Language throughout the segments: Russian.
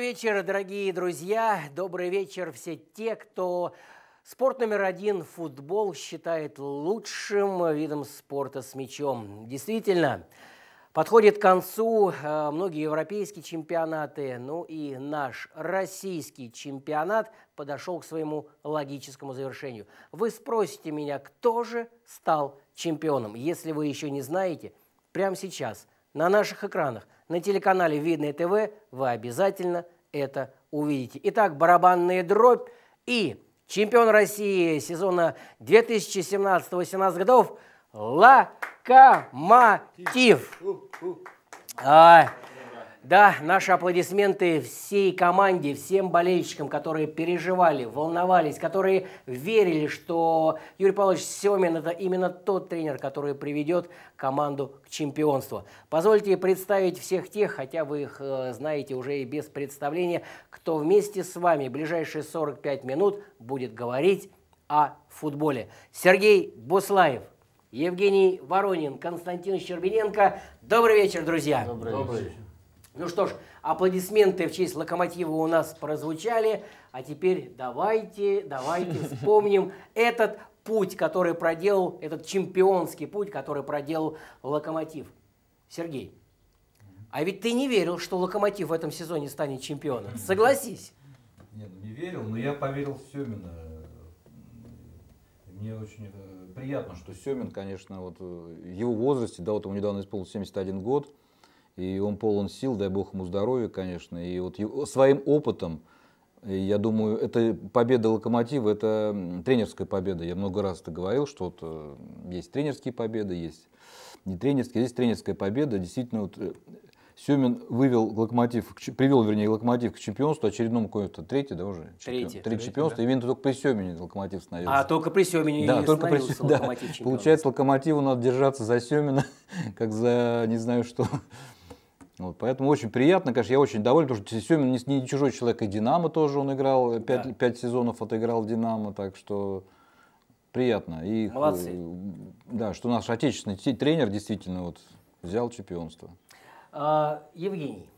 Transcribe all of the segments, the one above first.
вечер, дорогие друзья. Добрый вечер все те, кто спорт номер один, футбол, считает лучшим видом спорта с мячом. Действительно, подходит к концу э, многие европейские чемпионаты, ну и наш российский чемпионат подошел к своему логическому завершению. Вы спросите меня, кто же стал чемпионом? Если вы еще не знаете, прямо сейчас на наших экранах – на телеканале «Видное ТВ» вы обязательно это увидите. Итак, барабанная дробь и чемпион России сезона 2017-18 годов Локомотив. А, да, наши аплодисменты всей команде, всем болельщикам, которые переживали, волновались, которые верили, что Юрий Павлович Семин – это именно тот тренер, который приведет команду к чемпионству. Позвольте представить всех тех, хотя вы их э, знаете уже и без представления, кто вместе с вами в ближайшие 45 минут будет говорить о футболе. Сергей Буслаев, Евгений Воронин, Константин Щербиненко. Добрый вечер, друзья. Добрый, вечер. Ну что ж, аплодисменты в честь локомотива у нас прозвучали, а теперь давайте, давайте вспомним этот путь, который проделал, этот чемпионский путь, который проделал локомотив. Сергей, а ведь ты не верил, что локомотив в этом сезоне станет чемпионом. Согласись. Нет, не верил, но я поверил в Семина. Мне очень э, приятно, что Семин, конечно, вот в его возрасте, да, вот ему недавно исполнилось 71 год, и он полон сил, дай бог ему здоровья, конечно. И вот его, своим опытом, я думаю, это победа Локомотива, это тренерская победа. Я много раз это говорил, что вот э, есть тренерские победы, есть не тренерские, здесь тренерская победа. Действительно, вот э, Семин вывел Локомотив, привел, вернее, Локомотив к чемпионству, очередному какое-то третье, да, уже? Третье. Третье чемпионство, да? именно только при Семине Локомотив становился. А, только при Семине да, только при, да. Получается, Локомотиву надо держаться за Семина, как за, не знаю что. Вот, поэтому очень приятно, конечно, я очень доволен, потому что Семин не, не чужой человек, и Динамо тоже он играл, пять, да. пять сезонов отыграл Динамо, так что приятно. И, Молодцы. Да, что наш отечественный тренер действительно вот взял чемпионство. А, Евгений,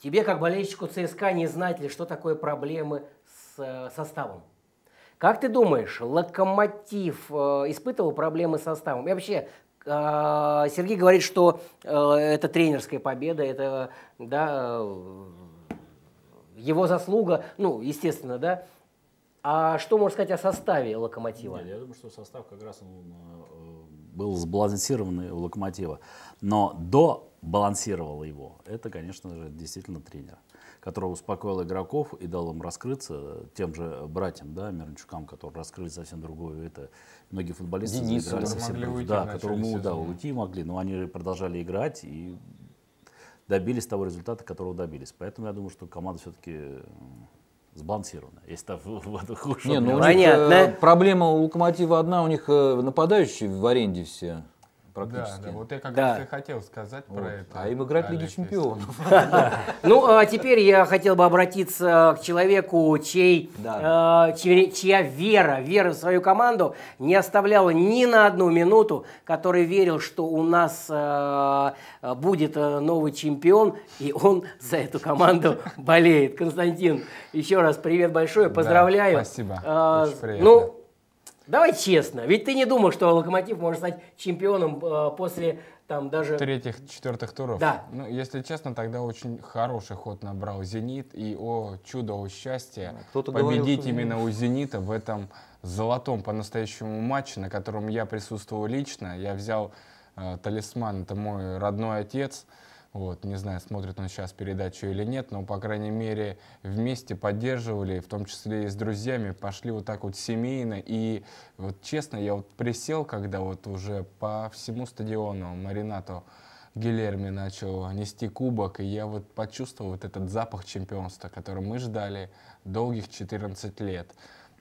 тебе как болельщику ЦСКА не знать ли, что такое проблемы с э, составом? Как ты думаешь, Локомотив э, испытывал проблемы с составом? И вообще, Сергей говорит, что э, это тренерская победа, это да, его заслуга, ну, естественно, да. А что можно сказать о составе локомотива? Нет, я думаю, что состав как раз он, э, был сбалансированный у локомотива. Но до балансировал его, это, конечно же, действительно тренер который успокоил игроков и дал им раскрыться тем же братьям, да, Мирончукам, которые раскрыли совсем другую. Это многие футболисты Денис, играли совсем другую. Да, которые мы, да, уйти могли, но они продолжали играть и добились того результата, которого добились. Поэтому я думаю, что команда все-таки сбалансирована. Если так в эту хуже. Не, ну, Понятно. Них, э, проблема у Локомотива одна, у них э, нападающие в аренде все практически. Да, да, вот я как да. раз и хотел сказать вот. про это. А им играть в Лиге Чемпионов. Ну, а теперь я хотел бы обратиться к человеку, чей, э, чья вера, вера в свою команду не оставляла ни на одну минуту, который верил, что у нас э, будет э, новый чемпион, и он за эту команду болеет. Константин, еще раз привет большое, поздравляю. спасибо, очень приятно. Ну, Давай честно, ведь ты не думал, что Локомотив может стать чемпионом э, после там даже... Третьих, четвертых туров? Да. Ну, если честно, тогда очень хороший ход набрал «Зенит», и, о чудо, о счастье, победить говорил, именно у «Зенита» в этом золотом по-настоящему матче, на котором я присутствовал лично. Я взял э, талисман, это мой родной отец, вот, не знаю, смотрит он сейчас передачу или нет, но, по крайней мере, вместе поддерживали, в том числе и с друзьями, пошли вот так вот семейно. И вот честно, я вот присел, когда вот уже по всему стадиону Маринато Гилерми начал нести кубок, и я вот почувствовал вот этот запах чемпионства, который мы ждали долгих 14 лет.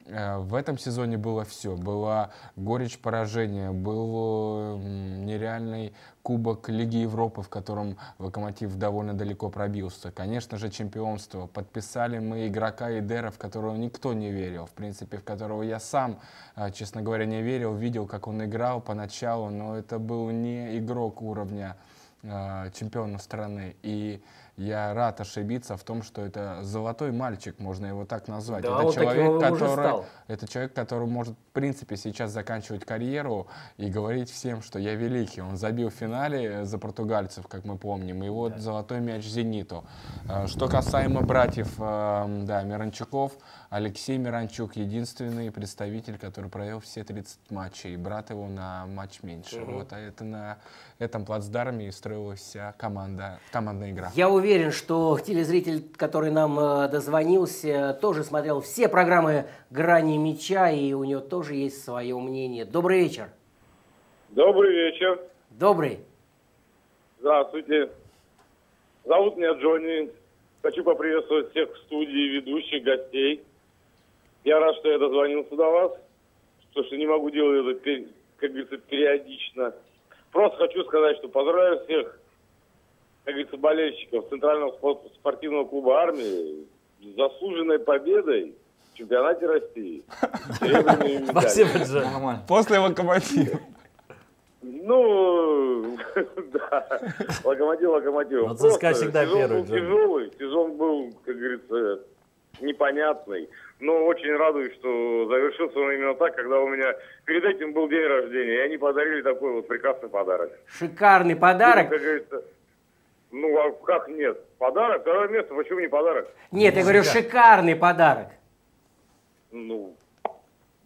Э, в этом сезоне было все. Была горечь поражения, был нереальный Кубок Лиги Европы, в котором Локомотив довольно далеко пробился. Конечно же, чемпионство. Подписали мы игрока Идера, в которого никто не верил. В принципе, в которого я сам, э, честно говоря, не верил. Видел, как он играл поначалу, но это был не игрок уровня э, чемпиона страны. И я рад ошибиться в том, что это золотой мальчик, можно его так назвать. Да, это, он человек, который, это человек, который может, в принципе, сейчас заканчивать карьеру и говорить всем, что я великий. Он забил в финале за португальцев, как мы помним, и вот да. золотой мяч «Зениту». А, что касаемо братьев э, да, Миранчуков, Алексей Миранчук единственный представитель, который провел все 30 матчей, брат его на матч меньше. Угу. Вот, а это на этом плацдарме и строилась вся команда, командная игра. Я уверен, что телезритель, который нам э, дозвонился, тоже смотрел все программы «Грани мяча», и у него тоже есть свое мнение. Добрый вечер. Добрый вечер. Добрый. Здравствуйте. Зовут меня Джонни. Хочу поприветствовать всех в студии, ведущих, гостей. Я рад, что я дозвонился до вас, потому что не могу делать это, как говорится, периодично. Просто хочу сказать, что поздравляю всех, как говорится, болельщиков Центрального спортивного клуба армии с заслуженной победой в чемпионате России. Спасибо, Джон. После локомотива. Ну, да, локомотив, локомотив. Но ЦСКА всегда сезон первый. Был тяжелый, сезон был, как говорится, непонятный. Но очень радуюсь, что завершился он именно так, когда у меня перед этим был день рождения, и они подарили такой вот прекрасный подарок. Шикарный подарок. Ну, как говорится, ну, а как нет? Подарок? Второе место, почему не подарок? Нет, я говорю, шикарный подарок. Ну,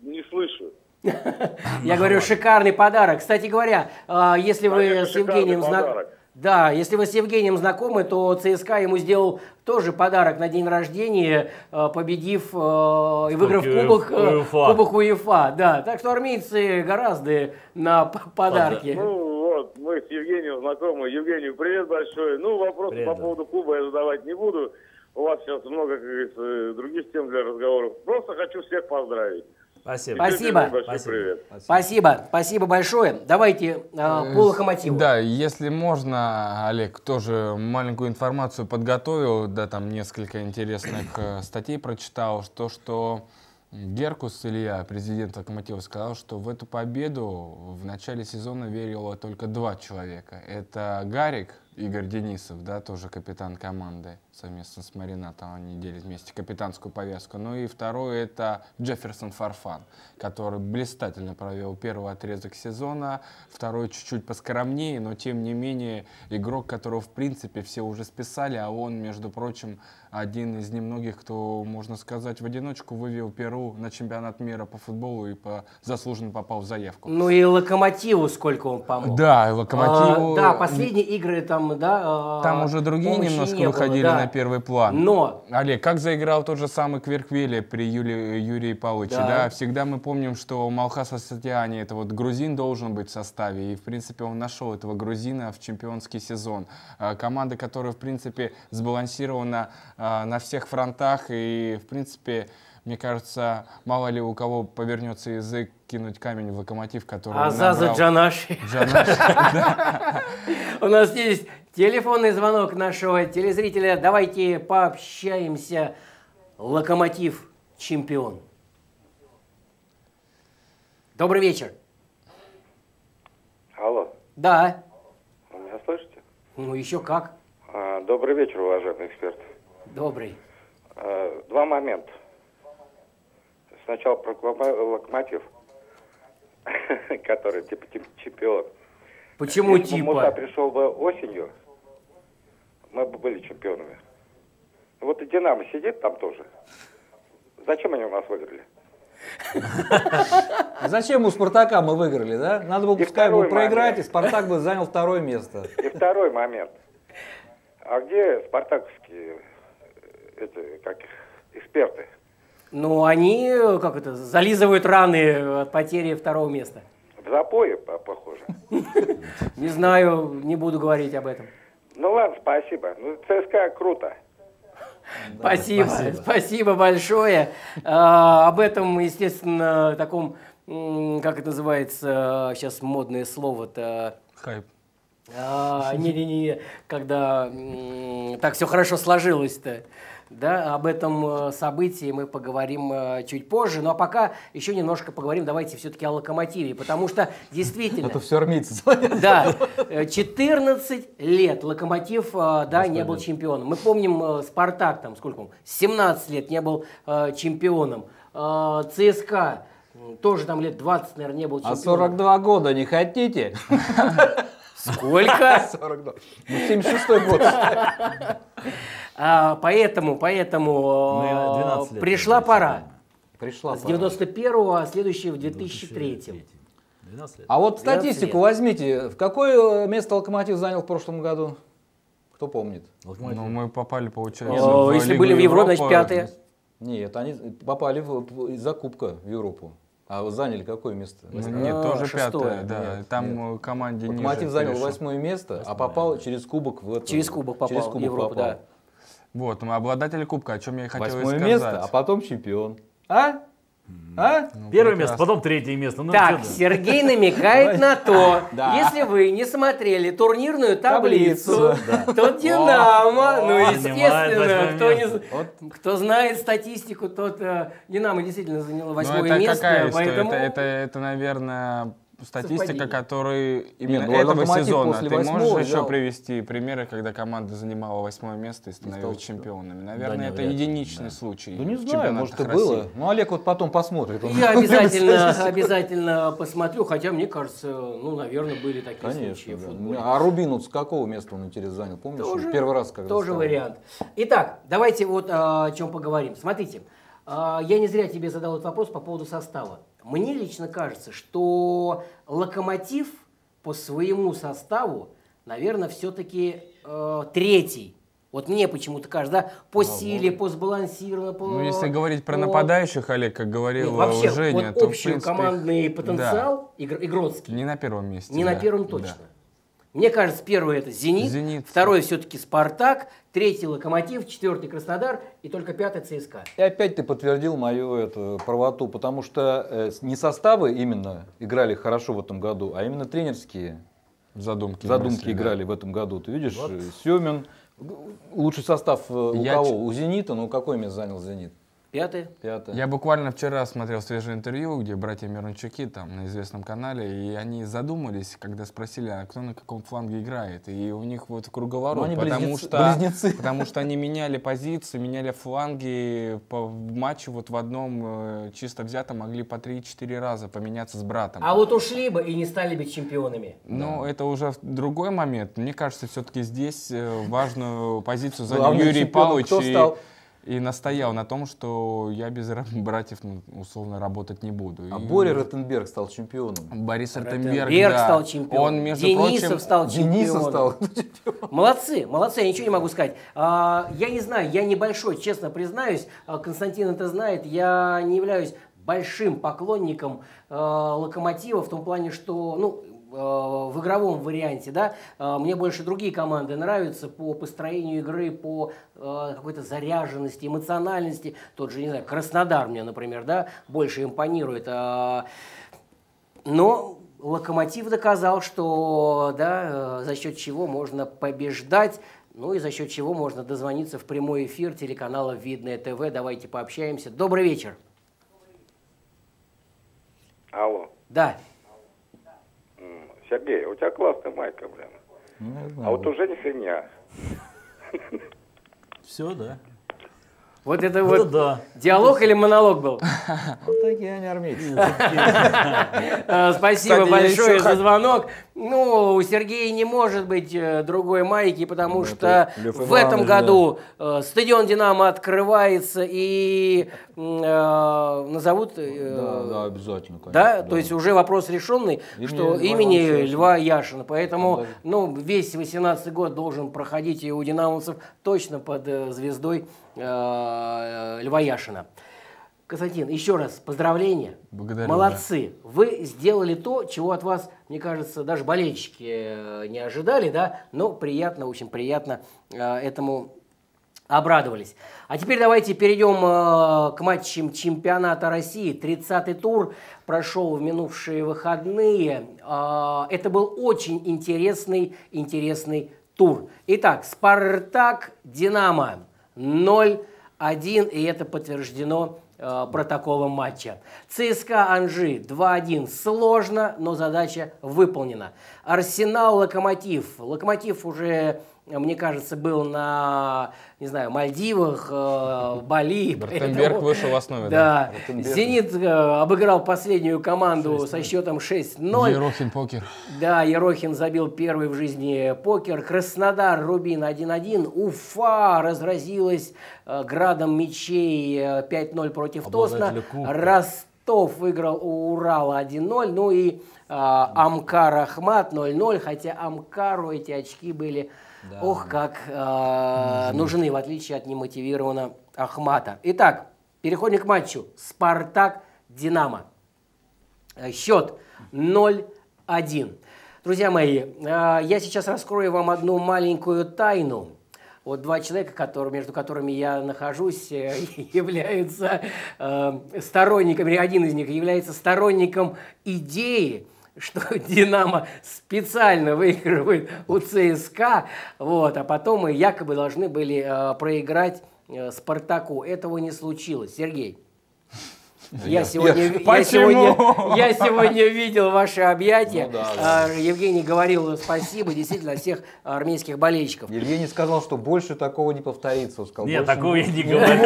не слышу. Я говорю, шикарный подарок. Кстати говоря, а, если вы с Евгением знакомы... Да, если вы с Евгением знакомы, то ЦСКА ему сделал тоже подарок на день рождения, а, победив и выиграв кубок УЕФА. кубок УЕФА. Да, так что армейцы гораздо на подарки. Ну мы с Евгением знакомы. Евгению привет большой. Ну, вопросы привет, по поводу клуба я задавать не буду. У вас сейчас много, как говорится, других тем для разговоров. Просто хочу всех поздравить. Спасибо. Спасибо. Спасибо. Спасибо. Спасибо большое. Давайте э, по локомотиву. Да, если можно, Олег, тоже маленькую информацию подготовил, да, там несколько интересных э, статей прочитал, что, что Геркус Илья, президент Локомотива, сказал, что в эту победу в начале сезона верило только два человека. Это Гарик, Игорь Денисов, да, тоже капитан команды, совместно с Маринатом они делят вместе капитанскую повязку. Ну и второй это Джефферсон Фарфан, который блистательно провел первый отрезок сезона, второй чуть-чуть поскромнее, но тем не менее игрок, которого в принципе все уже списали, а он, между прочим, один из немногих, кто, можно сказать, в одиночку вывел Перу на чемпионат мира по футболу и по, заслуженно попал в заявку. Ну и Локомотиву сколько он помог. Да, Локомотиву... А, да, последние игры там да, а, там уже другие немножко не выходили было, да. на первый план. Но... Олег, как заиграл тот же самый Кверквели при Юле, Юрии Павловиче, да. да? Всегда мы помним, что Малхас Асатиани, это вот грузин должен быть в составе, и, в принципе, он нашел этого грузина в чемпионский сезон. А, команда, которая, в принципе, сбалансирована а, на всех фронтах, и, в принципе, мне кажется, мало ли у кого повернется язык кинуть камень в локомотив, который Азаза Джанаши. У нас есть телефонный звонок нашего телезрителя. Давайте пообщаемся. Локомотив чемпион. Добрый вечер. Алло. Да. Вы меня слышите? Ну, еще как. А, добрый вечер, уважаемый эксперт. Добрый. А, два момента. Сначала про локомотив. который типа, типа чемпион. Почему Если типа? Если бы пришел бы осенью, мы бы были чемпионами. Вот и Динамо сидит там тоже. Зачем они у нас выиграли? Зачем у Спартака мы выиграли, да? Надо было пускай бы проиграть, и Спартак бы занял второе место. И второй момент. А где спартаковские эти, как, эксперты? Ну, они, как это, зализывают раны от потери второго места. В запое, похоже. Не знаю, не буду говорить об этом. Ну ладно, спасибо. Ну, ЦСКА круто. Спасибо, спасибо, спасибо большое. А, об этом, естественно, таком, как это называется, сейчас модное слово-то. Хайп. А, не-не-не, когда так все хорошо сложилось-то. Да, об этом событии мы поговорим чуть позже. Ну а пока еще немножко поговорим, давайте все-таки о локомотиве, потому что действительно... Это все армейцы Да, 14 лет локомотив да, не был чемпионом. Мы помним Спартак, там сколько он, 17 лет не был чемпионом. ЦСКА тоже там лет 20, наверное, не был чемпионом. А 42 года не хотите? Сколько? 42. Ну, 76 год. А, поэтому, поэтому э, пришла пора. Пришла С 91-го, а следующий в 2003. 12 лет. А вот статистику возьмите. В какое место Локомотив занял в прошлом году? Кто помнит? Локомотив. Ну, мы попали, получается, О, Если были в Европе, значит, пятые. Нет, они попали из-за Кубка в Европу. А вы заняли какое место? Ну, нет, а, тоже шестое, пятое, да. Нет, Там нет. команде ниже. Локомотив занял восьмое место, а восьмое, а попал да. через кубок в это. Через кубок попал. Через кубок Европу, попал. да. Вот, мы обладатели кубка, о чем я и хотел Восьмое сказать. место, а потом чемпион. А? А? Ну, Первое прекрасно. место, потом третье место. Ну, так, Сергей намекает на то, если вы не смотрели турнирную таблицу, то Динамо, ну естественно, кто знает статистику, тот э, Динамо действительно заняло восьмое место. Это, наверное, статистика, которая именно Нет, ну, этого сезона. Ты можешь еще привести примеры, когда команда занимала восьмое место и становилась чемпионами? Наверное, да, это единичный да. случай. Ну не знаю, может и было. Ну Олег вот потом посмотрит. Он Я обязательно, обязательно посмотрю, хотя мне кажется, ну, наверное, были такие Конечно, случаи да. в футболе. А Рубин с какого места он интерес занял? Помнишь? Тоже, Первый раз, когда Тоже стал. вариант. Итак, давайте вот а, о чем поговорим. Смотрите, а, я не зря тебе задал этот вопрос по поводу состава. Мне лично кажется, что локомотив по своему составу, наверное, все-таки э, третий. Вот мне почему-то кажется, да, по ну, силе, по сбалансированно, по... Ну, если говорить про по... нападающих, Олег, как говорил Нет, вообще, Женя, вот то, общий в принципе, командный потенциал да. Игротский. Не на первом месте. Не да. на первом точно. Да. Мне кажется, первый это «Зенит», «Зенит». второй все-таки «Спартак», третий «Локомотив», четвертый «Краснодар» и только пятый «ЦСКА». И опять ты подтвердил мою эту правоту, потому что э, не составы именно играли хорошо в этом году, а именно тренерские задумки, задумки мысли, играли да. в этом году. Ты видишь, вот. Семин, лучший состав э, у Я кого? Ч... У «Зенита», ну какое место занял «Зенит»? Пятое? Пятое. Я буквально вчера смотрел свежее интервью, где братья Мирончуки там на известном канале, и они задумались, когда спросили, а кто на каком фланге играет. И у них вот круговорот, ну, потому, близнецы, что, близнецы. потому что они меняли позиции, меняли фланги по матчу вот в одном э, чисто взято могли по 3-4 раза поменяться с братом. А вот ушли бы и не стали бы чемпионами. Ну, да. это уже другой момент. Мне кажется, все-таки здесь э, важную позицию занял Юрий Павлович. Кто стал? И настоял на том, что я без братьев ну, условно работать не буду. А и... Боря Ротенберг стал чемпионом. Борис Ротенберг, да. стал чемпионом. Он, между Денисов прочим... стал чемпионом. Денисов стал Молодцы, молодцы, я ничего не могу сказать. А, я не знаю, я небольшой, честно признаюсь, а, Константин это знает, я не являюсь большим поклонником э, локомотива в том плане, что, ну, в игровом варианте, да, э, мне больше другие команды нравятся по построению игры, по э, какой-то заряженности, эмоциональности. Тот же, не знаю, Краснодар мне, например, да, больше импонирует. Но Локомотив доказал, что, да, за счет чего можно побеждать, ну и за счет чего можно дозвониться в прямой эфир телеканала «Видное ТВ». Давайте пообщаемся. Добрый вечер. Алло. Да. Сергей, у тебя классная майка, блин. Ну, а вот уже не фигня. Все, да. Вот это вот, вот да. диалог или монолог был? Вот такие они армейцы. Э, спасибо большое за звонок. Ну, у Сергея не может быть э, другой майки, потому что в этом году э, стадион «Динамо» открывается и назовут... Да, обязательно. Да, то есть уже вопрос решенный, что имени Льва Яшина. Поэтому, ну, весь 18 год должен проходить и у динамовцев точно под звездой э, Льва Яшина. Константин, еще раз поздравления. Благодарю. Молодцы. Да. Вы сделали то, чего от вас, мне кажется, даже болельщики э, не ожидали, да, но приятно, очень приятно э, этому обрадовались. А теперь давайте перейдем э, к матчам чемпионата России. 30-й тур прошел в минувшие выходные. Это был очень интересный, интересный тур. Итак, Спартак, Динамо. 0-1. 2-1, и это подтверждено э, протоколом матча. ЦСКА Анжи 2-1. Сложно, но задача выполнена. Арсенал Локомотив. Локомотив уже мне кажется, был на, не знаю, Мальдивах, э, Бали. Ротенберг вышел в основе. Да. да. Зенит э, обыграл последнюю команду 6 со счетом 6-0. Ерохин покер. Да, Ерохин забил первый в жизни покер. Краснодар, Рубин 1-1. Уфа разразилась э, градом мячей 5-0 против Тосна. Ростов выиграл у Урала 1-0. Ну и а, Амкар Ахмат 0-0, хотя Амкару эти очки были да. Ох, как э, нужны, в отличие от немотивированного Ахмата. Итак, переходим к матчу. Спартак-Динамо. Э, счет 0-1. Друзья мои, э, я сейчас раскрою вам одну маленькую тайну. Вот два человека, которые, между которыми я нахожусь, э, являются э, сторонниками, один из них является сторонником идеи, что «Динамо» специально выигрывает у ЦСКА, вот, а потом мы якобы должны были э, проиграть э, «Спартаку». Этого не случилось. Сергей. Я, сегодня, я, сегодня, я сегодня видел ваши объятия. Ну, да, да. Евгений говорил спасибо действительно всех армейских болельщиков. Евгений сказал, что больше такого не повторится. Он сказал, Нет, такого я не говорил.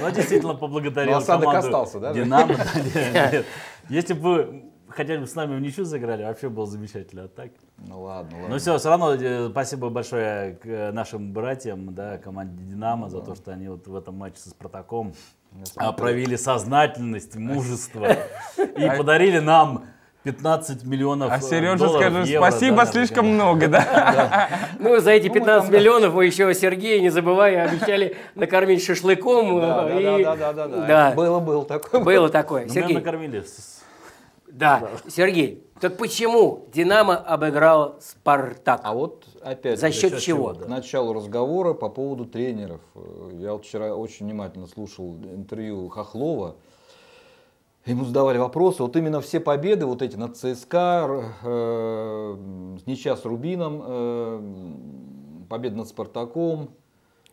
Но действительно поблагодарил осадок остался, да? Динамо. Если бы хотя бы с нами в ничью сыграли, вообще было замечательно. А так... Ну ладно, ладно. Ну все, все равно э, спасибо большое к э, нашим братьям, да, команде Динамо, ну, за то, что они вот в этом матче со Спартаком проявили сознательность, мужество и а подарили нам 15 миллионов А Сережа скажет, спасибо, слишком много, да? Ну, за эти 15 ну, миллионов вы еще, Сергей, не забывая, обещали накормить шашлыком. Да, да, да, да. Было, было такое. Было такое. Ну, Сергей. накормили да. да. Сергей, так почему Динамо обыграл Спартак? А вот опять за счет чего? К началу разговора по поводу тренеров. Я вот вчера очень внимательно слушал интервью Хохлова. Ему задавали вопросы. Вот именно все победы, вот эти над ЦСКА, э, ничья с Рубином, э, победа над Спартаком,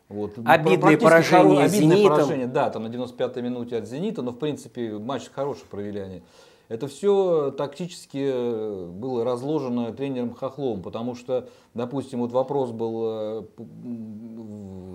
вот. Обидные поражения хоро... Обидное поражение, да, там на 95-й минуте от «Зенита», но в принципе матч хороший провели они. Это все тактически э, было разложено тренером Хохловым, потому что, допустим, вот вопрос был э,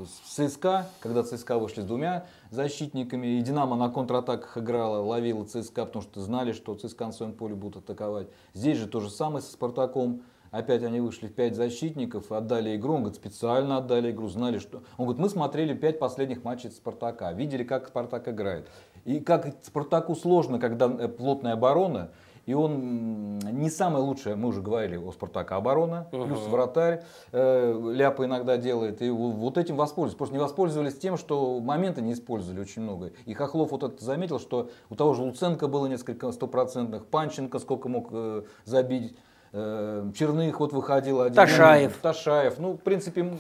с ЦСКА, когда ЦСКА вышли с двумя защитниками, и Динамо на контратаках играла, ловила ЦСКА, потому что знали, что ЦСКА на своем поле будут атаковать. Здесь же то же самое со Спартаком. Опять они вышли в пять защитников, отдали игру. Он говорит, специально отдали игру, знали, что... Он говорит, мы смотрели пять последних матчей Спартака, видели, как Спартак играет. И как Спартаку сложно, когда э, плотная оборона, и он не самая лучшая, мы уже говорили о Спартака оборона, uh-huh. плюс вратарь, э, ляпы иногда делает. И вот этим воспользовались. Просто не воспользовались тем, что моменты не использовали очень много. И Хохлов вот это заметил, что у того же Луценко было несколько стопроцентных, Панченко сколько мог э, забить. Э, Черных вот выходил один. Ташаев. Ташаев. Ну, в принципе,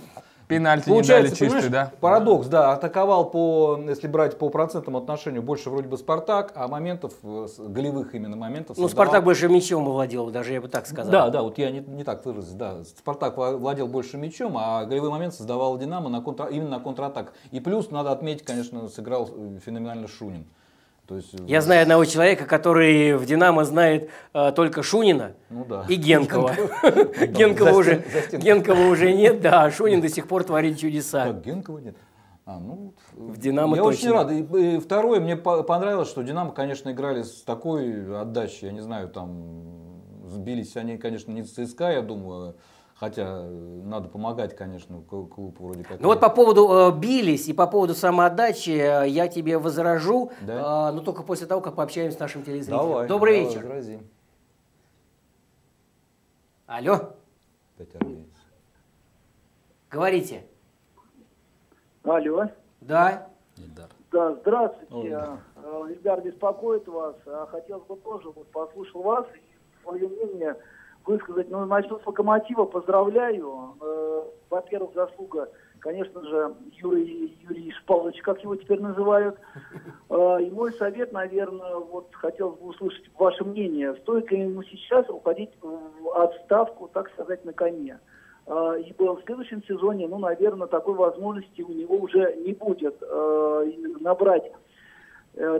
Пенальти Получается, не дали чистый, да? Парадокс, да. Атаковал по, если брать по процентам отношению, больше вроде бы Спартак, а моментов, э, голевых именно моментов. Ну, Спартак больше мячом владел, даже я бы так сказал. Да, да, вот я не, не так выразил, да. Спартак владел больше мячом, а голевой момент создавал Динамо на контр, именно на контратак. И плюс, надо отметить, конечно, сыграл э, феноменально Шунин. То есть, Я знаю одного человека, который в «Динамо» знает э, только Шунина ну, да. и Генкова. Генкова уже, Генкова уже нет, да, а Шунин до сих пор творит чудеса. Как, Генкова нет? А, ну, в Динамо Я точно. очень рад. И, и второе, мне понравилось, что Динамо, конечно, играли с такой отдачей. Я не знаю, там сбились они, конечно, не с ЦСКА, я думаю, Хотя э, надо помогать, конечно, клубу вроде как. Ну вот по поводу э, бились и по поводу самоотдачи э, я тебе возражу, да? э, но только после того, как пообщаемся с нашим телезрителем. Давай, Добрый давай, вечер. Грози. Алло. Говорите. Алло. Да. Ильдар. Да, здравствуйте. Ой. Ильдар беспокоит вас. А Хотелось бы тоже, вот, послушал вас и свое мнение высказать. Ну, начну с локомотива. Поздравляю. Э, во-первых, заслуга, конечно же, Юрий, Юрий Шпалович, как его теперь называют. Э, и мой совет, наверное, вот хотелось бы услышать ваше мнение. Стоит ли ему сейчас уходить в отставку, так сказать, на коне? э, ибо в следующем сезоне, ну, наверное, такой возможности у него уже не будет набрать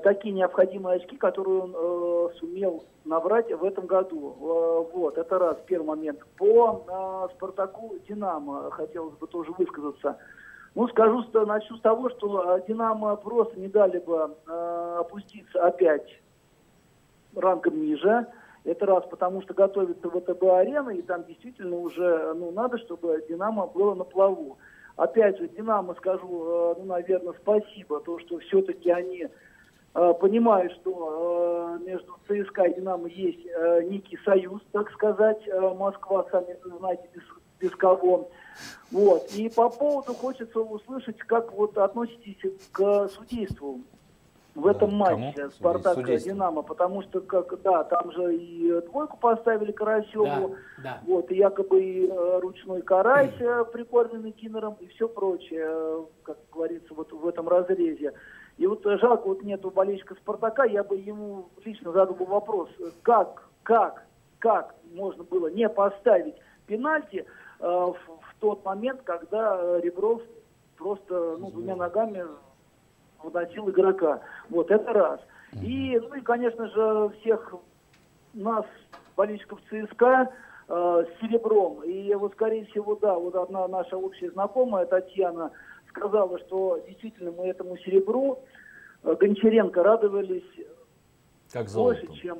такие необходимые очки, которые он э, сумел набрать в этом году. Э, вот, это раз, первый момент. По э, Спартаку Динамо хотелось бы тоже высказаться. Ну, скажу, что начну с того, что э, Динамо просто не дали бы э, опуститься опять рангом ниже. Это раз, потому что готовится ВТБ-арена, и там действительно уже ну, надо, чтобы «Динамо» было на плаву. Опять же, «Динамо» скажу, э, ну, наверное, спасибо, то, что все-таки они э, понимают, что э, между ЦСКА и «Динамо» есть э, некий союз, так сказать. Москва, сами знаете, без, без кого. Вот. И по поводу хочется услышать, как вот относитесь к судейству в этом да, матче кому? Спартак Судейство. Динамо, потому что как да, там же и двойку поставили Карасеву, да, да. вот и якобы и ручной карась mm. прикормленный кинером и все прочее, как говорится, вот в этом разрезе. И вот жалко, вот нету болельщика Спартака, я бы ему лично задал бы вопрос, как, как, как можно было не поставить пенальти э, в, в тот момент, когда Ребров просто ну, двумя ногами вносил игрока. Вот это раз. И, ну и, конечно же, всех нас, болельщиков ЦСКА, э, с серебром. И вот, скорее всего, да, вот одна наша общая знакомая, Татьяна, сказала, что действительно мы этому серебру э, Гончаренко радовались как больше, чем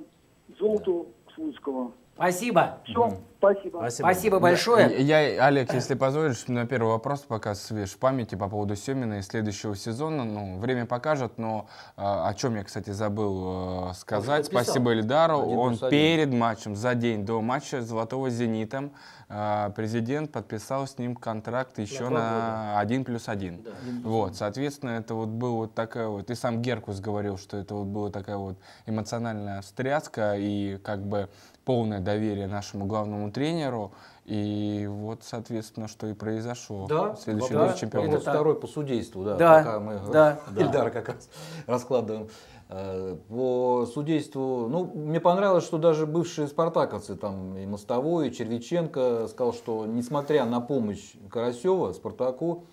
золоту да. Слуцкого. Спасибо. Все, спасибо. Спасибо, спасибо большое. Я, я, Олег, если позволишь, на первый вопрос пока свеж в памяти по поводу Семина и следующего сезона. Ну, время покажет, но а, о чем я, кстати, забыл э, сказать. Спасибо Эльдару. Он перед матчем, за день до матча Золотого Зенита, э, президент подписал с ним контракт еще на один плюс один. Да. Вот, соответственно, это вот было вот такая вот, и сам Геркус говорил, что это вот была такая вот эмоциональная встряска и как бы полное доверие нашему главному тренеру. И вот, соответственно, что и произошло да, в следующем да, чемпионате. Это второй по судейству, да, да пока мы да, Ильдара как раз раскладываем. Э, по судейству, ну, мне понравилось, что даже бывшие спартаковцы, там и Мостовой, и Червиченко, сказал, что несмотря на помощь Карасева Спартаку,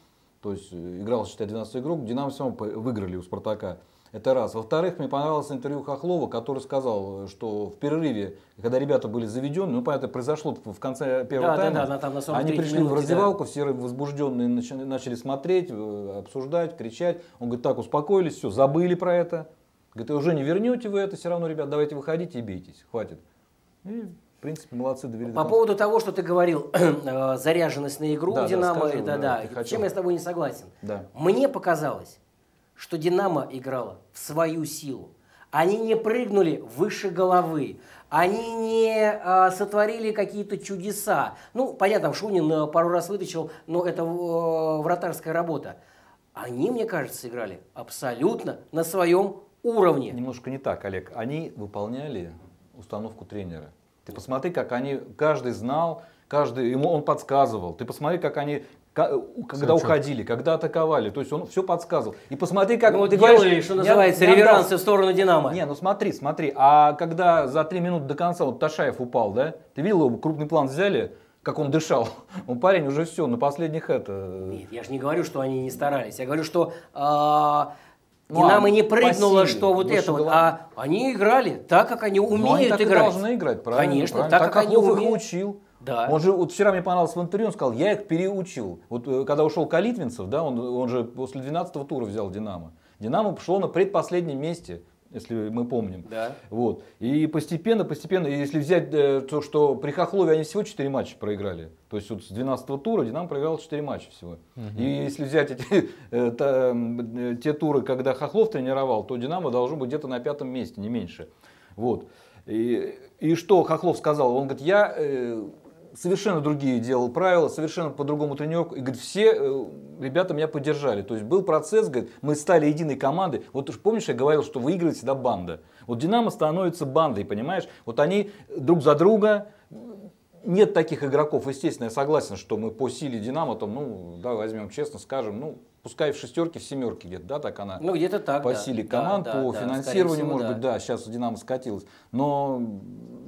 то есть э, играл, считай, 12 игрок, Динамо все равно выиграли у Спартака. Это раз. Во-вторых, мне понравилось интервью Хохлова, который сказал, что в перерыве, когда ребята были заведены, ну, понятно, произошло в конце первого да, тайма, да, да, там на они пришли минуте, в раздевалку, да. все возбужденные начали смотреть, э, обсуждать, кричать. Он говорит, так, успокоились, все, забыли про это. Говорит, уже не вернете вы это все равно, ребят, давайте выходите и бейтесь, хватит. И в принципе, молодцы довели. По поводу того, что ты говорил, э, заряженность на игру да, Динамо, да, скажу, это да, да. чем я с тобой не согласен. Да. Мне показалось, что «Динамо» играла в свою силу. Они не прыгнули выше головы, они не а, сотворили какие-то чудеса. Ну, понятно, Шунин э, пару раз вытащил, но это э, вратарская работа. Они, мне кажется, играли абсолютно на своем уровне. Немножко не так, Олег. Они выполняли установку тренера. Ты посмотри, как они, каждый знал, каждый, ему он подсказывал. Ты посмотри, как они когда уходили, когда атаковали. То есть он все подсказывал. И посмотри, как... Ну, ты делали, говоришь, что называется, не, реверансы в сторону Динамо. Не, ну смотри, смотри. А когда за три минуты до конца вот Ташаев упал, да? Ты видел его, крупный план взяли? как он дышал. Он парень уже все, на последних это... Нет, я же не говорю, что они не старались. Я говорю, что а, ну, Динамо а не прыгнуло, что вот это вот, а они играли так, как они умеют ну, они так играть. И должны играть, правильно? Конечно, правильно. так, так как, как они умеют. их учил. Да. Он же, вот вчера мне понравилось в интервью, он сказал, я их переучил. Вот э, когда ушел Калитвинцев, да, он, он же после 12-го тура взял Динамо. Динамо пошло на предпоследнем месте, если мы помним. Да. Вот. И постепенно, постепенно, если взять э, то, что при Хохлове они всего 4 матча проиграли. То есть вот с 12-го тура Динамо проиграл 4 матча всего. Угу. И если взять эти, э, та, э, те туры, когда Хохлов тренировал, то Динамо должно быть где-то на пятом месте, не меньше. Вот. И, и что Хохлов сказал? Он говорит, я э, совершенно другие делал правила, совершенно по-другому тренировку. И говорит, все э, ребята меня поддержали. То есть был процесс, говорит, мы стали единой командой. Вот помнишь, я говорил, что выигрывает всегда банда. Вот Динамо становится бандой, понимаешь? Вот они друг за друга, нет таких игроков, естественно, я согласен, что мы по силе Динамо, там, ну, да, возьмем честно, скажем, ну, пускай в шестерке, в семерке где-то, да, так она. Ну, где-то так, По да. силе команд, да, по да, финансированию, всего, может да. быть, да, сейчас Динамо скатилась. Но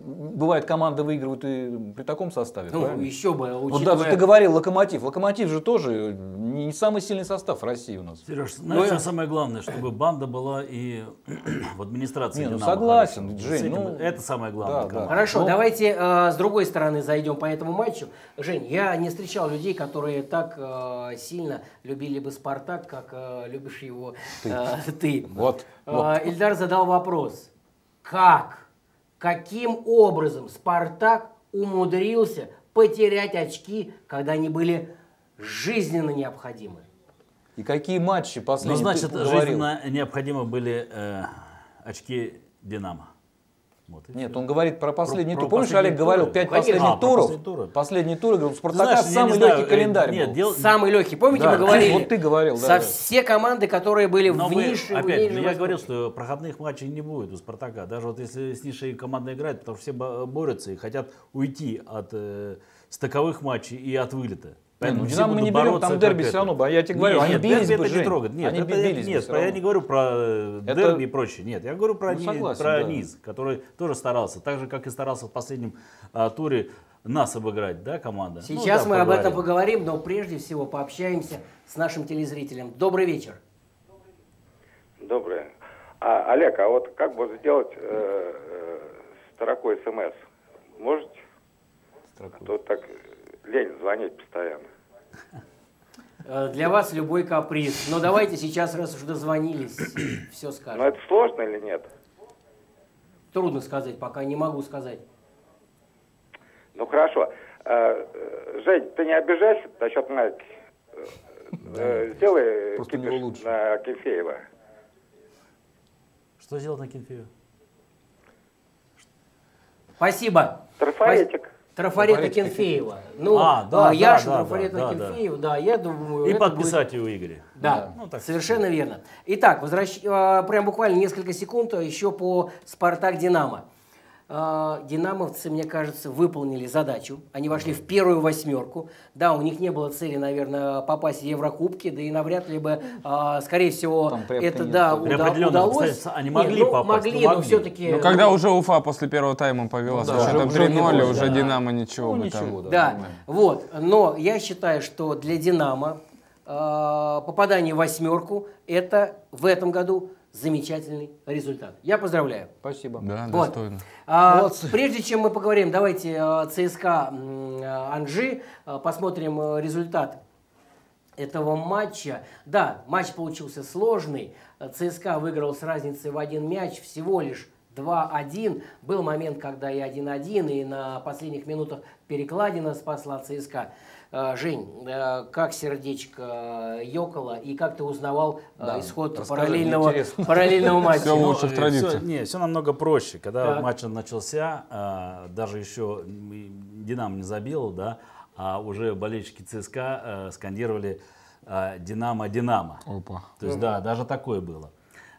бывает, команда выигрывает и при таком составе. Ну, правильно? еще бы. Учитывая... Вот даже ты говорил Локомотив. Локомотив же тоже не самый сильный состав России у нас. Сереж, знаешь, ну, что самое главное, чтобы банда была и в администрации. Не, ну согласен, Жень. Ну, это самое главное. Да, да. Хорошо, ну, давайте э, с другой стороны зайдем по этому матчу. Жень, я не встречал людей, которые так э, сильно любили бы Спартак, как э, любишь его ты. Э, ты. Вот, э, вот. Ильдар задал вопрос. Как, каким образом Спартак умудрился потерять очки, когда они были жизненно необходимы? И какие матчи последние? Ну, значит, жизненно необходимы были э, очки Динамо. Вот Нет, он говорит про последний тур. Помнишь, Олег говорил, пять последних а, туров? Тура. Последний тур, говорил, Спартака знаешь, самый легкий знаю, календарь нет, был. Дел... Самый легкий. Помните, да. мы говорили? Вот ты говорил, да. Со все команды, которые были Но в низшей... Опять же, я говорил, что проходных матчей не будет у Спартака. Даже вот если с низшей командой играть, потому что все борются и хотят уйти от э, стыковых матчей и от вылета. Поэтому ну, Динамо мы не берем, там дерби все равно, я тебе говорю, нет, они нет, бились бы, это не трогает. Нет, они это, бились нет, бы, я не говорю про э, это... дерби и прочее. Нет, я говорю про, ну, согласен, про да. низ, который тоже старался. Так же, как и старался в последнем а, туре нас обыграть, да, команда? Ну Сейчас ну, да, мы поговорим. об этом поговорим, но прежде всего пообщаемся с нашим телезрителем. Добрый вечер. Добрый. А, Олег, а вот как бы сделать э, э, строкой смс? Можете? Строку. А то так лень звонить постоянно. Э, для вас любой каприз. Но давайте сейчас, раз уж дозвонились, все скажем. Но это сложно или нет? Трудно сказать, пока не могу сказать. Ну хорошо. Э, э, Жень, ты не обижайся насчет Найки. Сделай кипиш на Кефеева. Что сделать на Кефеева? Спасибо. Трафаретик. Трафарета Кенфеева. Ну, а, да, а, Яшин, да, Трафарета да, Кенфеева, да. да, я думаю... И подписать будет... его Игоря. Да, да. Ну, совершенно верно. Итак, возвращ... А, прям буквально несколько секунд еще по «Спартак-Динамо». А, динамовцы, мне кажется, выполнили задачу. Они вошли в первую восьмерку. Да, у них не было цели, наверное, попасть в Еврокубки, да и навряд ли бы, а, скорее всего, это да, уда- удалось. Они могли нет, ну, попасть. Могли, но, но все-таки... Ну, когда уже Уфа после первого тайма повела ну, да, счетом 3-0, уже да. Динамо ничего. Ну, ничего, да. Да, вот. Но я считаю, что для Динамо а, попадание в восьмерку это в этом году замечательный результат. Я поздравляю. Спасибо. Да, вот. достойно. А, прежде чем мы поговорим, давайте а, ЦСКА Анжи, а, посмотрим результат этого матча. Да, матч получился сложный. ЦСКА выиграл с разницей в один мяч всего лишь 2-1. Был момент, когда и 1-1, и на последних минутах перекладина спасла ЦСКА. Э, Жень, э, как сердечко э, ёкало и как ты узнавал да, исход параллельного, параллельного матча? Все лучше в традиции. Не, все намного проще. Когда так. матч начался, даже еще Динамо не забил, да, а уже болельщики ЦСКА скандировали «Динамо, Динамо». Опа. То есть, да, даже такое было.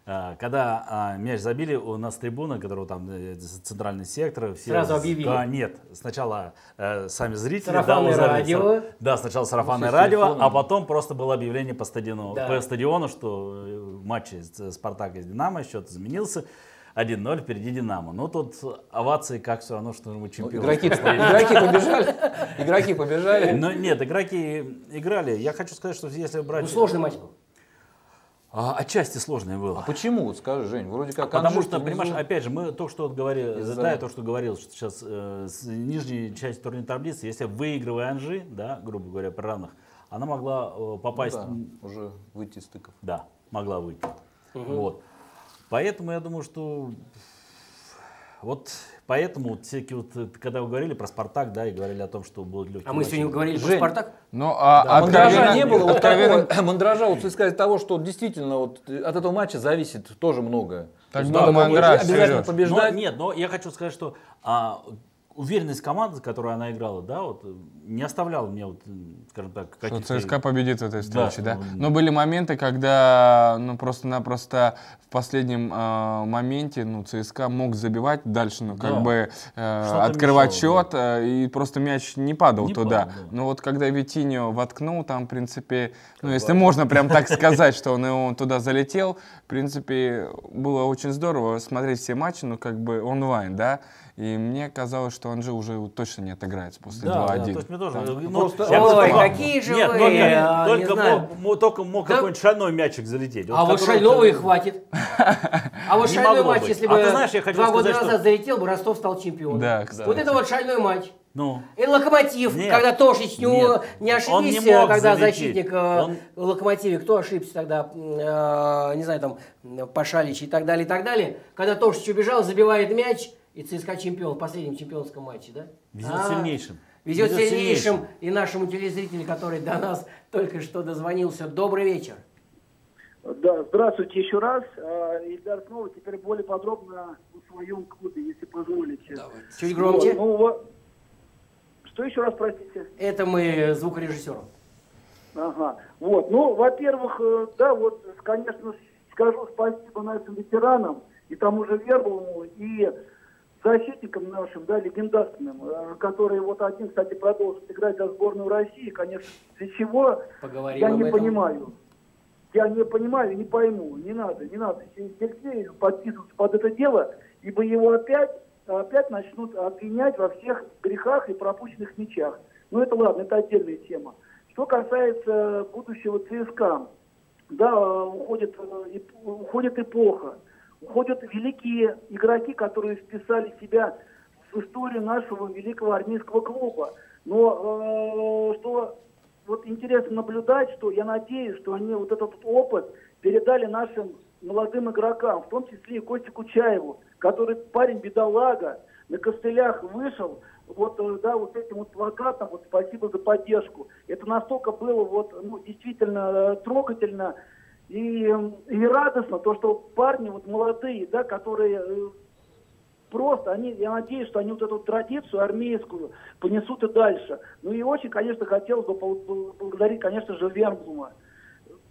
А, когда а, мяч забили, у нас трибуна, которая там э, центральный сектор, все сразу объявили. А, нет, сначала э, сами зрители. Сарафанное да, радио. Да, сначала сарафанное ну, радио, а потом просто было объявление по стадиону, да. по стадиону, что э, в матче Спартак и Динамо счет изменился. 1-0 впереди Динамо. Ну тут овации как все равно, что мы чемпионы. Ну, игроки, игроки побежали. Игроки побежали. Ну нет, игроки играли. Я хочу сказать, что если брать... Ну сложный матч был. А, отчасти сложное было. А почему? Скажи, Жень, вроде как Потому что, внизу... понимаешь, опять же, мы то, что вот говорили, да, то, что говорил, что сейчас э, с нижней части турнирной таблицы, если выигрывая Анжи, да, грубо говоря, при равных, она могла э, попасть... Ну, да, уже выйти из стыков. Да, могла выйти. Угу. Вот. Поэтому я думаю, что вот поэтому всякие вот, э, когда вы говорили про Спартак, да, и говорили о том, что будет легкий А мы сегодня говорили Жень, про Спартак? Ну, а да. мандража не было. Вот такого, мандража, вот сказать того, что действительно вот от этого матча зависит тоже многое. Так был мандраж, обязательно побеждать. Но, нет, но я хочу сказать, что а, уверенность команды, которую она играла, да, вот не оставляла мне, вот, скажем так, каких-то... Что ЦСКА победит в этой встрече, да? да? Но были моменты, когда, ну, просто-напросто в последнем э, моменте, ну, ЦСКА мог забивать дальше, ну, как да. бы э, открывать мешало, счет, да. э, и просто мяч не падал не туда. Падал, да. Но вот когда Витиньо воткнул, там, в принципе, ну, если можно прям так сказать, что он, он туда залетел, в принципе, было очень здорово смотреть все матчи, ну, как бы онлайн, да, И мне казалось, что Анжи уже точно не отыграется после да, 2-1. Да, мне тоже. Да. Ну, Просто... Ой, только, какие же нет, вы, нет, а, только, не знаю. мог, только мог да? какой-нибудь шальной мячик залететь. Вот а вот шального и хватит. А вот шальной матч, если бы два года назад залетел бы, Ростов стал чемпионом. Да, Вот это вот шальной матч. Ну. И Локомотив, нет, когда Тошич не, нет, не ошибись, не когда залететь. защитник э, он... Локомотиве, кто ошибся тогда, э, не знаю, там, Пашалич и так далее, и так далее, когда Тошич убежал, забивает мяч, и ЦСКА чемпион в последнем чемпионском матче, да? Везет а, сильнейшим. Везет, везет сильнейшим, сильнейшим и нашему телезрителю, который до нас только что дозвонился. Добрый вечер. Да, здравствуйте еще раз. А, Ильдар снова теперь более подробно о своем клубе, если позволите. Давайте. Чуть громче. Вот, ну, что еще раз, простите? Это мы звукорежиссером. Ага. Вот. Ну, во-первых, э, да, вот, конечно, скажу спасибо нашим ветеранам, и тому же Вербовому, и защитникам нашим, да, легендарным, э, которые вот один, кстати, продолжит играть за сборную России, конечно, для чего, Поговорим я не этом. понимаю. Я не понимаю, не пойму, не надо, не надо Сергею подписываться под это дело, ибо его опять опять начнут обвинять во всех грехах и пропущенных мячах. Ну, это ладно, это отдельная тема. Что касается будущего ЦСКА, да, уходит, уходит эпоха, уходят великие игроки, которые вписали себя в историю нашего великого армейского клуба. Но э, что вот интересно наблюдать, что я надеюсь, что они вот этот опыт передали нашим молодым игрокам, в том числе и Косте Кучаеву, который парень бедолага, на костылях вышел, вот, э, да, вот этим вот плакатом, вот спасибо за поддержку. Это настолько было вот, ну, действительно э, трогательно и, и радостно, то, что парни вот молодые, да, которые э, просто, они, я надеюсь, что они вот эту традицию армейскую понесут и дальше. Ну и очень, конечно, хотелось бы поблагодарить, конечно же, Верблума.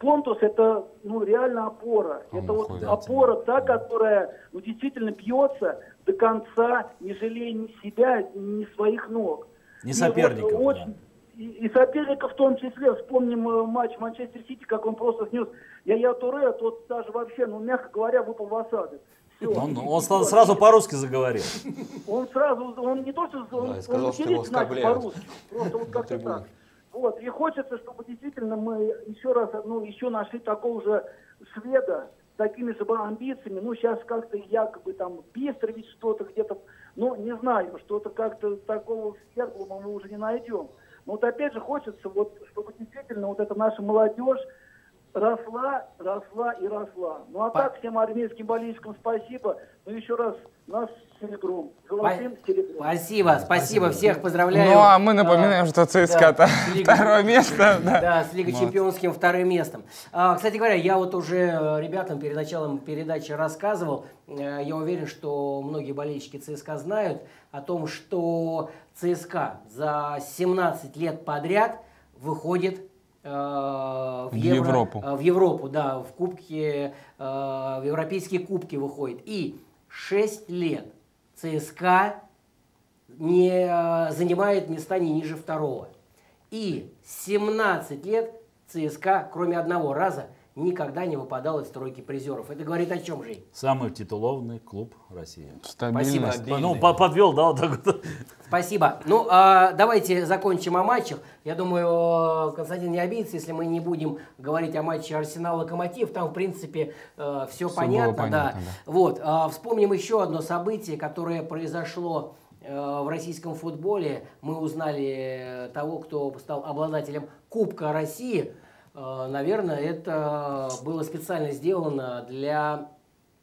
Понтус это ну, реально опора. Он это вот опора та, которая ну, действительно бьется до конца, не жалея ни себя, ни своих ног. Не соперников. Вот, очень, и, и соперников в том числе. Вспомним э, матч Манчестер Сити, как он просто снес. Я, я Туре, тот даже вообще, ну, мягко говоря, выпал в осадок. Он, он сразу по-русски заговорил. Он сразу, он не то, что он, да, сказал, он что его по-русски. Просто вот как-то так. Вот, и хочется, чтобы действительно мы еще раз, ну, еще нашли такого же шведа с такими же амбициями. Ну, сейчас как-то якобы там Бестрович что-то где-то, ну, не знаю, что-то как-то такого сверхлого мы уже не найдем. Но вот опять же хочется, вот, чтобы действительно вот эта наша молодежь росла, росла и росла. Ну а По... так всем армейским болельщикам спасибо. Ну еще раз, нас серебром. Золотым серебром. Спасибо, спасибо, всех поздравляю. Ну а мы напоминаем, а, что ЦСКА да, второе место. Да, да с Лигой Чемпионским вторым местом. А, кстати говоря, я вот уже э, ребятам перед началом передачи рассказывал, э, я уверен, что многие болельщики ЦСКА знают о том, что ЦСКА за 17 лет подряд выходит э, в, в Евро, Европу. в Европу, да, в кубке, в европейские кубки выходит. И 6 лет ЦСКА не э, занимает места не ниже второго. И 17 лет ЦСКА, кроме одного раза, никогда не выпадал из тройки призеров. Это говорит о чем, же? Самый титулованный клуб России. Спасибо. Ну, подвел, да, вот так вот. Спасибо. Ну, а, давайте закончим о матчах. Я думаю, Константин не обидится, если мы не будем говорить о матче Арсенал-Локомотив. Там, в принципе, э, все, все понятно. понятно да. Да. Вот. А, вспомним еще одно событие, которое произошло э, в российском футболе. Мы узнали того, кто стал обладателем Кубка России – Э, наверное, это было специально сделано для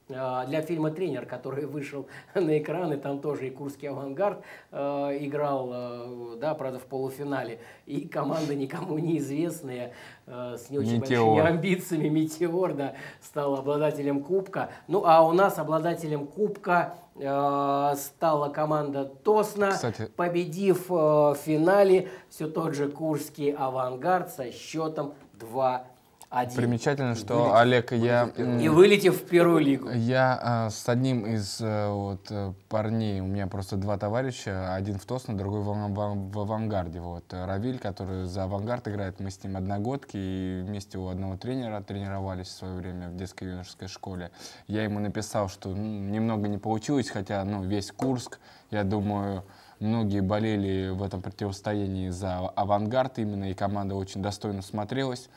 э, для фильма «Тренер», который вышел на экраны, там тоже и Курский авангард э, играл, э, да, правда, в полуфинале, и команда никому неизвестная, э, с не очень Метеор. большими амбициями, «Метеор», да, стал обладателем Кубка. Ну, а у нас обладателем Кубка э, стала команда «Тосна», Кстати... победив э, в финале все тот же Курский авангард со счетом 2 Один. Примечательно, что вылетев, Олег, я... И вылетев в первую лигу. Я э, с одним из э, вот, э, парней, у меня просто два товарища, один в Тосно, другой в, в, в Авангарде. Вот, Равиль, который за Авангард играет, мы с ним одногодки, и вместе у одного тренера тренировались в свое время в детской юношеской школе. Я ему написал, что ну, немного не получилось, хотя ну, весь Курск, я думаю, многие болели в этом противостоянии за авангард именно, и команда очень достойно смотрелась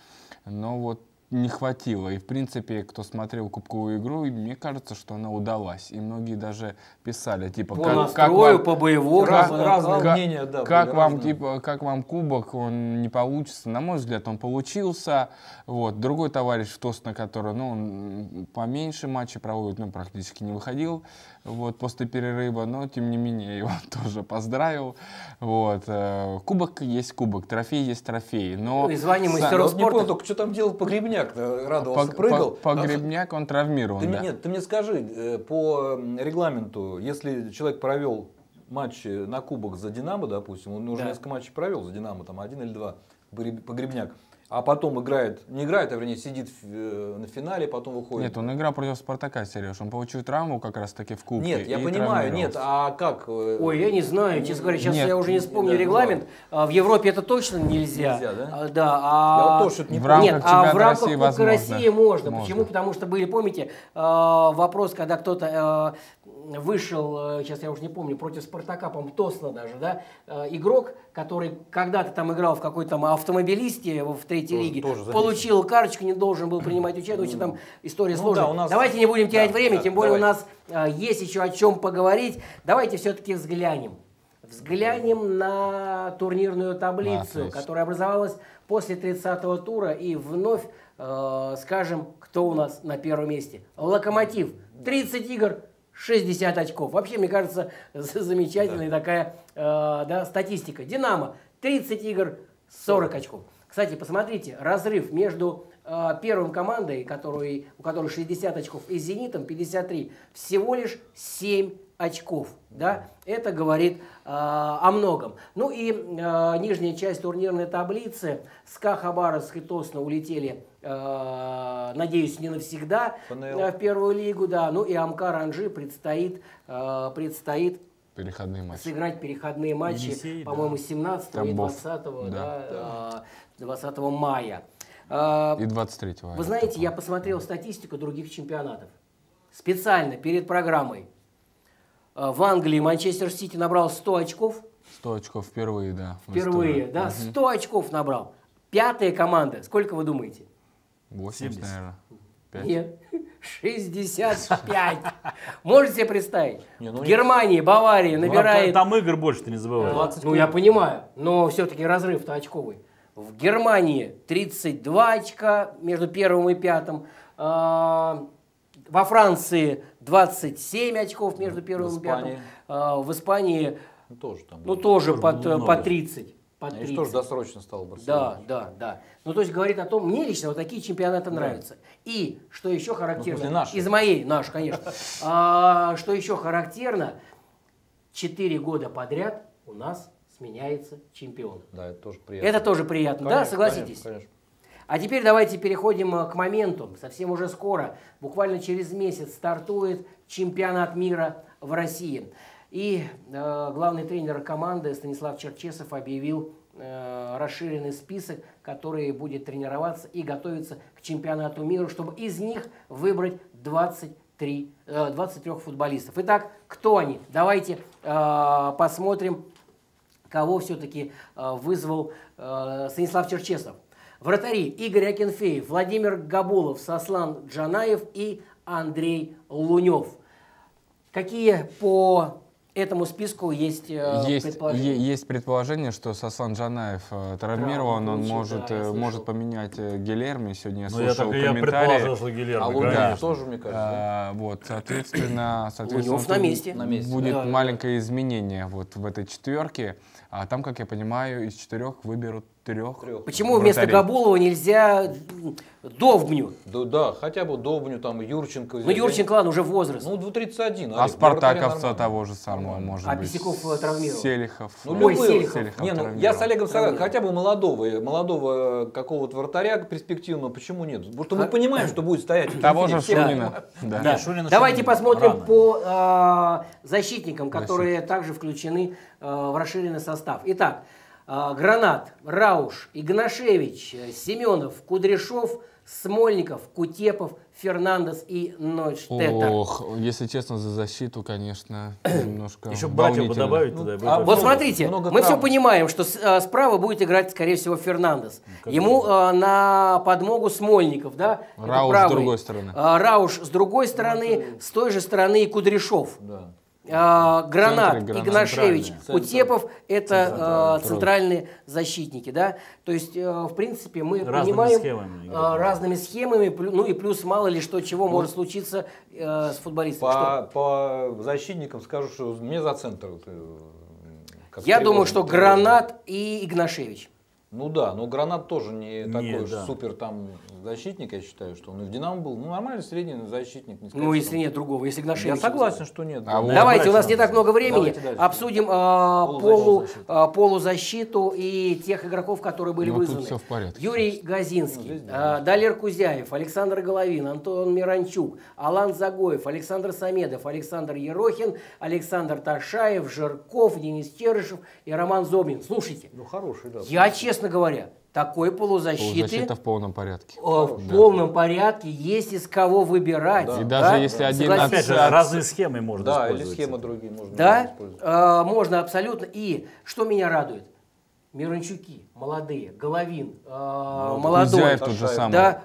но вот не хватило. И, в принципе, кто смотрел кубковую игру, мне кажется, что она удалась. И многие даже писали, типа, по как, настрою, как вам, по боевому, как, разные как, мнения, да. Как вам, разные. типа, как вам кубок, он не получится. На мой взгляд, он получился. Вот. Другой товарищ в Тосно, который, ну, он поменьше матчей проводит, ну, практически не выходил вот, после перерыва, но тем не менее его тоже поздравил. Вот. Э, кубок есть кубок, трофей есть трофей. Но ну, и звание мастеров спорта. Не понял, только что там делал Погребняк, радовался, по, прыгал. По, погребняк, он травмирован, ты, да. Нет, ты мне скажи, э, по регламенту, если человек провел матчи на кубок за Динамо, допустим, он уже да. несколько матчей провел за Динамо, там один или два, Погребняк, а потом играет, не играет, а вернее сидит в, э, на финале, потом выходит. Нет, он играл против Спартака, Сереж. Он получил травму как раз таки в кубке. Нет, я понимаю, нет, а как? Э, Ой, я не знаю, честно говоря, сейчас нет, я уже не вспомню да, регламент. А, в Европе это точно нельзя. Нельзя, да? А, да, а... Я вот тоже не в рамках Нет, а в рамках России, Кубка России можно. можно. Почему? Потому что были, помните, а, вопрос, когда кто-то вышел, сейчас я уже не помню, против Спартака, по-моему, Тосно даже, да, игрок, который когда-то там играл в какой-то там автомобилисте в третьей тоже, лиге, тоже получил карточку, не должен был принимать участие, очень там история ну, сложная. Да, нас... Давайте не будем терять да, время, да, тем более давайте. у нас есть еще о чем поговорить. Давайте все-таки взглянем. Взглянем на турнирную таблицу, да, которая образовалась после 30-го тура. И вновь э, скажем, кто у нас на первом месте. Локомотив. 30 игр, 60 очков. Вообще, мне кажется, замечательная да. такая да, статистика. Динамо 30 игр, 40 очков. Кстати, посмотрите, разрыв между э, первым командой, который, у которой 60 очков, и «Зенитом» 53, всего лишь 7 очков. Да? Это говорит э, о многом. Ну и э, нижняя часть турнирной таблицы. СКА, Хабаровск и Тосно улетели, э, надеюсь, не навсегда э, в первую лигу. Да. Ну и Амкар Анжи предстоит, э, предстоит переходные матчи. сыграть переходные матчи, Енисей, по-моему, да. 17 и 20 да. Да, да. 20 мая. А, и 23 Вы знаете, я посмотрел статистику других чемпионатов. Специально перед программой. А, в Англии Манчестер Сити набрал 100 очков. 100 очков впервые, да. Впервые, да, 100 очков набрал. Пятая команда, сколько вы думаете? 80, 70. наверное. 5. Нет, 65. Можете себе представить? Не, ну, в Германии, Баварии набирает... Там игр больше, ты не забывай. Ну, я понимаю, но все-таки разрыв-то очковый. В Германии 32 очка между первым и пятым. А, во Франции 27 очков между первым и пятым. А, в Испании ну, тоже, там, ну, тоже под, по 30. По 30. Они тоже досрочно стал Барселона. Да, да, да. Ну, то есть говорит о том, мне лично вот такие чемпионаты да. нравятся. И, что еще характерно, ну, из моей, наш, конечно, а, что еще характерно, 4 года подряд у нас сменяется чемпион. Да, это тоже приятно. Это тоже приятно, конечно, да, согласитесь? Конечно, конечно. А теперь давайте переходим э, к моменту. Совсем уже скоро, буквально через месяц, стартует чемпионат мира в России. И э, главный тренер команды Станислав Черчесов объявил э, расширенный список, который будет тренироваться и готовиться к чемпионату мира, чтобы из них выбрать 23, э, 23 футболистов. Итак, кто они? Давайте э, посмотрим кого все-таки э, вызвал э, Станислав Черчесов. Вратари Игорь Акинфеев, Владимир Габулов, Сослан Джанаев и Андрей Лунев. Какие по этому списку есть, э, есть предположение? Есть предположение, что Сасан Джанаев травмирован, он может, да, может поменять Гилерми. Сегодня я ну, слушал я так, комментарии. Я предположил, что Гилерми. А Лунев да. тоже, мне кажется. А, вот, соответственно, соответственно Лунев на месте. на месте. будет да, маленькое да. изменение вот в этой четверке. А там, как я понимаю, из четырех выберут трех. Почему вместо Габулова нельзя Довбню? Да, да, хотя бы Довбню, там, Юрченко. Ну, Юрченко, ладно, уже возраст. Ну, 31. А Спартаковца того же самого, может а быть. А Бесяков э, травмировал? Селихов. Ну, Ой, любые. Селихов. Селихов не, ну, я с Олегом согласен, хотя бы молодого, молодого какого-то вратаря перспективного, почему нет? Потому что мы понимаем, что будет стоять. Того же Шунина. Да. Да. Шунина Давайте посмотрим рано. по э, защитникам, которые Защит. также включены э, в расширенный состав. Итак, э, Гранат, Рауш, Игнашевич, Семенов, Кудряшов – Смольников, Кутепов, Фернандес и Нойштеттер. Ох, если честно, за защиту, конечно, немножко Еще братьев бы добавить туда. Ну, а, вот смотрите, мы травм. все понимаем, что а, справа будет играть, скорее всего, Фернандес. Ну, Ему а, на подмогу Смольников, да? Рауш с другой стороны. А, Рауш с другой стороны, с той же стороны и Кудряшов. Да. А, Гранат, Центр, Игнашевич, Кутепов – это э, центральные защитники. Да? То есть, э, в принципе, мы разными понимаем схемами, э, разными схемами, ну и плюс мало ли что, чего ну, может случиться э, с футболистом. По, по защитникам скажу, что мне за центр. Я думаю, что Гранат и Игнашевич. Ну да, но Гранат тоже не, не такой да. супер там защитник, я считаю, что он и в Динамо был. Ну, нормальный средний защитник. Не сказать, ну, если нет другого, если Игнашевич. Я согласен, что нет. А вот Давайте, у нас не так много времени. Обсудим э, полу, э, полузащиту и тех игроков, которые были ну, вызваны. Все в порядке. Юрий Газинский, ну, э, Далер Кузяев, Александр Головин, Антон Миранчук, Алан Загоев, Александр Самедов, Александр Ерохин, Александр Ташаев, Жирков, Денис Черышев и Роман Зобнин. Слушайте, ну, хороший, да. я честно честно говоря, такой полузащиты... Полузащита в полном порядке. В да. полном порядке, есть из кого выбирать. Да. И даже да? если один... Согласен. Опять же, разные схемы можно да, использовать. Да, или схемы другие можно Да, использовать. А, можно абсолютно. И что меня радует? Мирончуки, молодые, Головин, э, молодой. Кузяев тот же самый. Да,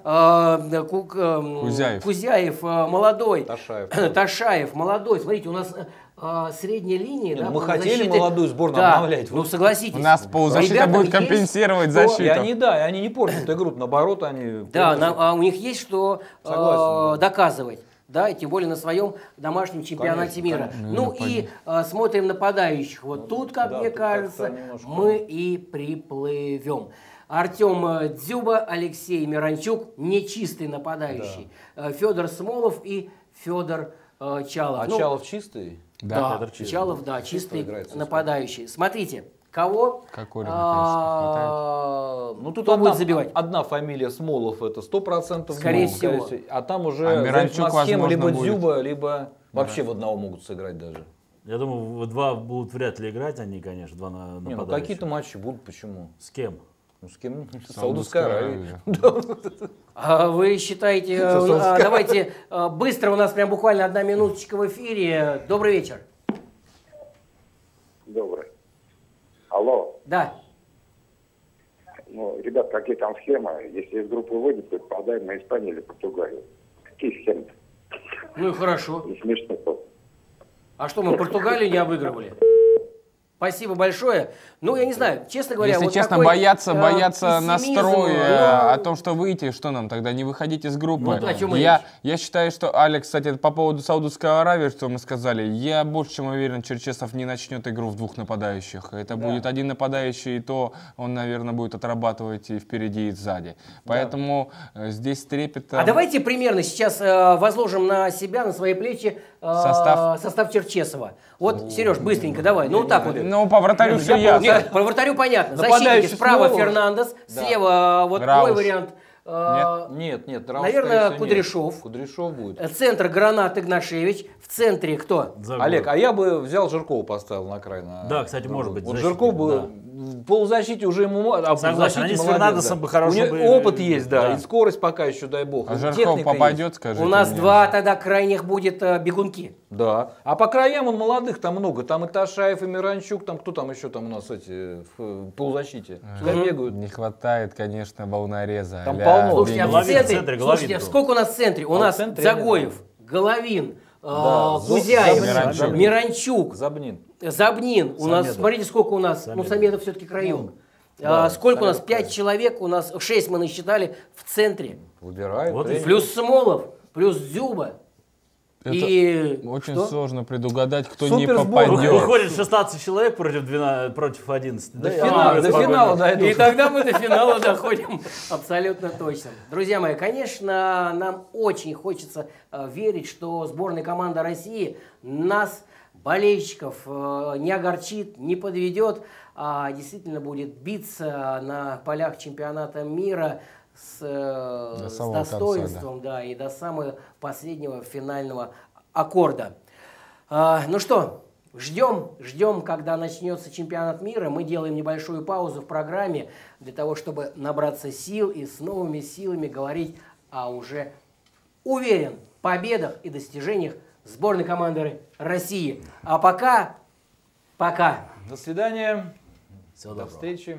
э, Ку, э, Кузяев. Кузяев, э, молодой. Ташаев. Ташаев, молодой. Смотрите, у нас э, средняя линия. да, мы хотели защиты, молодую сборную да, обновлять. Ну, согласитесь. У нас полузащита будет компенсировать есть, защиту. И они, да, и они не портят игру, наоборот, они... Да, на, а у них есть что Согласен, э, доказывать да, и тем более на своем домашнем чемпионате конечно, мира. Конечно. Ну, ну и э, смотрим нападающих. Вот ну, тут, как да, мне кажется, немножко... мы и приплывем. Артем э, Дзюба, Алексей Миранчук, нечистый нападающий. Да. Э, Федор Смолов и Федор э, Чалов. А ну, Чалов чистый? Да, да Чалов, да, чистый нападающий. Смотрите, Кого? Какой а, Ну тут одна, будет забивать? одна фамилия Смолов, это сто процентов. Скорее всего. А там уже а схема либо Дзюба, либо вообще в одного могут сыграть даже. Я думаю, в два будут вряд ли играть они, конечно, два на Не, ну какие-то матчи будут, почему? С кем? Ну, с кем? Саудовская Аравия. А вы считаете, э, а, давайте э, быстро, у нас прям буквально одна минуточка в эфире. Добрый вечер. Добрый. Алло. Да. Ну, ребят, какие там схемы? Если из группы выйдет, то попадаем на Испанию или Португалию. Какие схемы? Ну и хорошо. Не смешно. А что, мы Португалию не обыгрывали? Спасибо большое. Ну, я не знаю, честно говоря... Если вот честно, такой, бояться, э, бояться настроя но... о том, что выйти, что нам тогда, не выходить из группы. Ну, о чем я, я считаю, что, Алекс, кстати, по поводу Саудовской Аравии, что мы сказали, я больше чем уверен, Черчесов не начнет игру в двух нападающих. Это да. будет один нападающий, и то он, наверное, будет отрабатывать и впереди, и сзади. Поэтому да. здесь трепет... А давайте примерно сейчас э, возложим на себя, на свои плечи э, состав, состав Черчесова. Вот, Сереж, быстренько, давай. Ну, вот так вот. Ну, по вратарю все ясно. Нет, по вратарю понятно. Защитники справа Фернандес, слева вот мой вариант. Нет, нет, нет. Наверное, Кудряшов. Нет. Кудряшов будет. Центр Гранат Игнашевич. В центре кто? Загор. Олег, а я бы взял Жиркова поставил на край. На... Да, кстати, может быть. Вот Жирков бы да. в полузащите уже ему... А Согласен, они с Фернандесом да. бы хорошо У него бы... опыт есть, да, да, и скорость пока еще, дай бог. А Жирков попадет, скажи. У нас мне. два тогда крайних будет э, бегунки. Да. А по краям он молодых там много. Там и Ташаев, и Миранчук, там кто там еще там у нас эти в полузащите. Сюда бегают. Не хватает, конечно, волнореза. Там полно. Слушайте, а в центре, слушайте, сколько у нас в центре? У нас Загоев, Головин, да, Кузяев, Миранчук, Миранчук, Забнин. Забнин. У нас, смотрите, сколько у нас. Ну, Самедов все-таки краем. Да, а, сколько у нас? Пять человек, у нас шесть мы насчитали в центре. Выбирают. Вот, плюс Смолов, плюс Зюба. Это и очень что? сложно предугадать, кто не попадет. Выходит 16 человек против, 12, против 11. До, да? финала, а, до финала дойдут. И тогда мы до финала доходим абсолютно точно. Друзья мои, конечно, нам очень хочется э, верить, что сборная команда России нас, болельщиков, э, не огорчит, не подведет, а действительно будет биться на полях чемпионата мира с, э, с достоинством, конца, да. да, и до самого последнего финального аккорда. А, ну что, ждем, ждем, когда начнется чемпионат мира. Мы делаем небольшую паузу в программе для того, чтобы набраться сил и с новыми силами говорить о уже уверен победах и достижениях сборной команды России. А пока, пока. До свидания. Всего До доброго. встречи.